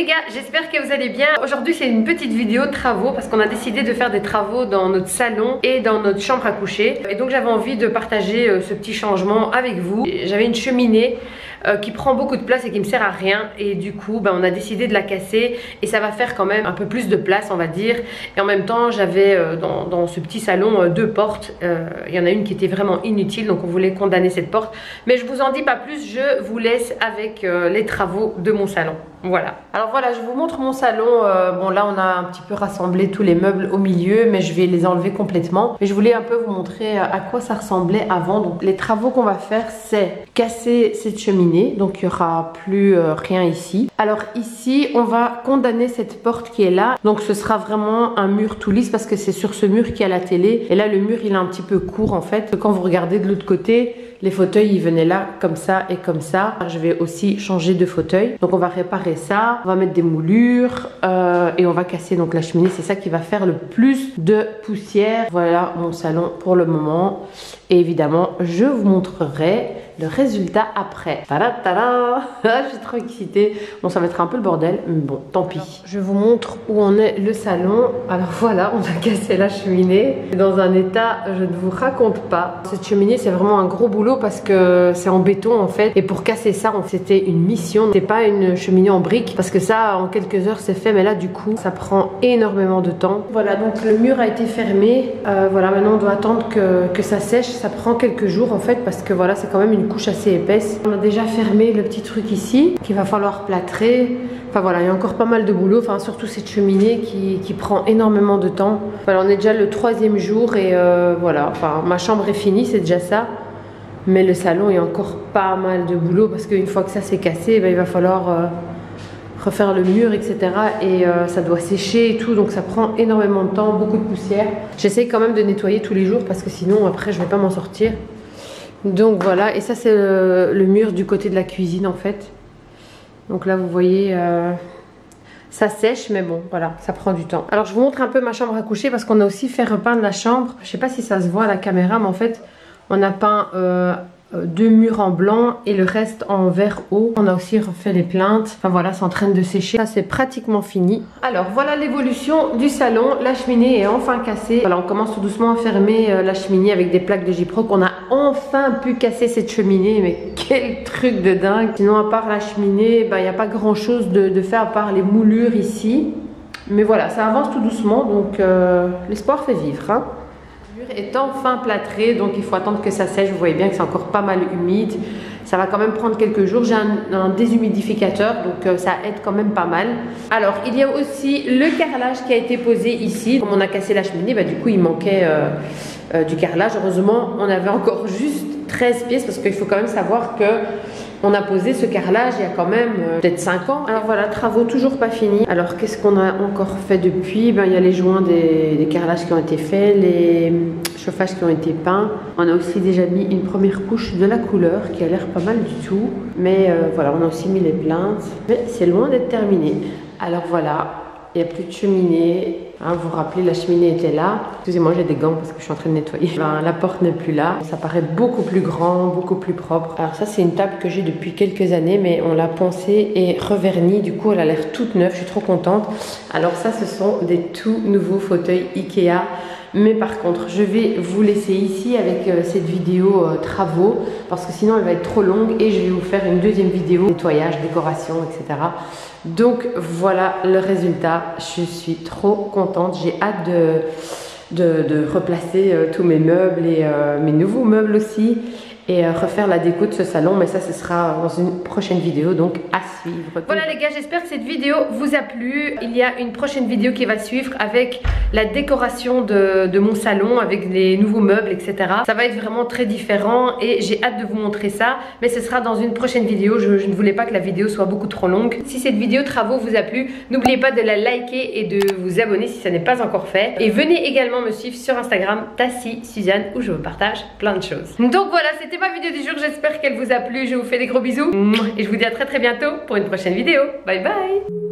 les gars, j'espère que vous allez bien. Aujourd'hui c'est une petite vidéo de travaux parce qu'on a décidé de faire des travaux dans notre salon et dans notre chambre à coucher. Et donc j'avais envie de partager euh, ce petit changement avec vous. J'avais une cheminée euh, qui prend beaucoup de place et qui me sert à rien et du coup ben, on a décidé de la casser et ça va faire quand même un peu plus de place on va dire et en même temps j'avais euh, dans, ce petit salon deux portes il y en a une qui était vraiment inutile donc on voulait condamner cette porte mais je vous en dis pas plus je vous laisse avec les travaux de mon salon voilà. Alors voilà, je vous montre mon salon. Euh, bon là, on a un petit peu rassemblé tous les meubles au milieu, mais je vais les enlever complètement. Mais je voulais un peu vous montrer euh, à quoi ça ressemblait avant. Donc les travaux qu'on va faire, c'est casser cette cheminée. Donc il n'y aura plus euh, rien ici. Alors ici, on va condamner cette porte qui est là. Donc ce sera vraiment un mur tout lisse parce que c'est sur ce mur qui a la télé. Et là, le mur, il est un petit peu court en fait. Quand vous regardez de l'autre côté, les fauteuils, ils venaient là comme ça et comme ça. Je vais aussi changer de fauteuil. Donc on va réparer ça. On va mettre des moulures euh, et on va casser donc la cheminée. C'est ça qui va faire le plus de poussière. Voilà mon salon pour le moment. Et évidemment, je vous montrerai le résultat après. Tada, tada Je suis trop excitée. Bon, ça va être un peu le bordel, mais bon, tant pis. Je vous montre où on est le salon. Alors voilà, on a cassé la cheminée. Dans un état, je ne vous raconte pas. Cette cheminée, c'est vraiment un gros boulot parce que c'est en béton en fait. Et pour casser ça, c'était une mission. C'est pas une cheminée en briques parce que ça, en quelques heures, c'est fait. Mais là, du coup, ça prend énormément de temps. Voilà, donc le mur a été fermé. Euh, voilà, maintenant, on doit attendre que, que ça sèche ça prend quelques jours en fait parce que voilà c'est quand même une couche assez épaisse. On a déjà fermé le petit truc ici qu'il va falloir plâtrer. Enfin voilà, il y a encore pas mal de boulot, enfin surtout cette cheminée qui, prend énormément de temps. Voilà, on est déjà le troisième jour et euh, voilà, enfin ma chambre est finie, c'est déjà ça. Mais le salon, il y a encore pas mal de boulot parce qu'une fois que ça s'est cassé, ben, il va falloir euh, refaire le mur, etc. Et euh, ça doit sécher et tout, donc ça prend énormément de temps, beaucoup de poussière. J'essaie quand même de nettoyer tous les jours parce que sinon après je vais pas m'en sortir. Donc voilà, et ça c'est le, mur du côté de la cuisine en fait. Donc là vous voyez, euh, ça sèche, mais bon voilà, ça prend du temps. Alors je vous montre un peu ma chambre à coucher parce qu'on a aussi fait repeindre la chambre. Je sais pas si ça se voit à la caméra, mais en fait on a peint... Euh, deux murs en blanc et le reste en vert haut. On a aussi refait les plaintes. Enfin voilà, c'est en train de sécher. Ça c'est pratiquement fini. Alors voilà l'évolution du salon. La cheminée est enfin cassée. Voilà, on commence tout doucement à fermer euh, la cheminée avec des plaques de Gyproc. On a enfin pu casser cette cheminée. Mais quel truc de dingue. Sinon à part la cheminée, bah, il n'y a pas grand chose de, faire à part les moulures ici. Mais voilà, ça avance tout doucement. Donc euh, l'espoir fait vivre. Hein est enfin plâtré, donc il faut attendre que ça sèche. Vous voyez bien que c'est encore pas mal humide. Ça va quand même prendre quelques jours. J'ai un, déshumidificateur, donc euh, ça aide quand même pas mal. Alors, il y a aussi le carrelage qui a été posé ici. Comme on a cassé la cheminée, bah, du coup, il manquait euh, euh, du carrelage. Heureusement, on avait encore juste 13 pièces parce qu'il faut quand même savoir que on a posé ce carrelage il y a quand même euh, peut-être 5 ans. Alors voilà, travaux toujours pas finis. Alors qu'est-ce qu'on a encore fait depuis? Ben, Il y a les joints des, carrelages qui ont été faits, les chauffages qui ont été peints. On a aussi déjà mis une première couche de la couleur qui a l'air pas mal du tout. Mais euh, voilà, on a aussi mis les plaintes. Mais c'est loin d'être terminé. Alors voilà, il n'y a plus de cheminée. Hein, vous vous rappelez, la cheminée était là. Excusez-moi, j'ai des gants parce que je suis en train de nettoyer. Ben, la porte n'est plus là. Ça paraît beaucoup plus grand, beaucoup plus propre. Alors ça, c'est une table que j'ai depuis quelques années, mais on l'a poncée et revernie. Du coup, elle a l'air toute neuve. Je suis trop contente. Alors ça, ce sont des tout nouveaux fauteuils Ikea. Mais par contre, je vais vous laisser ici avec euh, cette vidéo euh, travaux parce que sinon elle va être trop longue et je vais vous faire une deuxième vidéo nettoyage, décoration, etc. Donc voilà le résultat. Je suis trop contente. J'ai hâte de, de, replacer euh, tous mes meubles et mes nouveaux meubles aussi et euh, refaire la déco de ce salon. Mais ça, ce sera dans une prochaine vidéo, donc à suivre. Voilà les gars, j'espère que cette vidéo vous a plu. Il y a une prochaine vidéo qui va suivre avec la décoration de, mon salon, avec les nouveaux meubles, etc. Ça va être vraiment très différent et j'ai hâte de vous montrer ça. Mais ce sera dans une prochaine vidéo. Je, je ne voulais pas que la vidéo soit beaucoup trop longue. Si cette vidéo travaux vous a plu, n'oubliez pas de la liker et de vous abonner si ça n'est pas encore fait. Et venez également me suivre sur Instagram, Tassi Suzanne, où je vous partage plein de choses. Donc voilà, c'était ma vidéo du jour, j'espère qu'elle vous a plu, je vous fais des gros bisous. Et je vous dis à très très bientôt pour une prochaine vidéo. Bye bye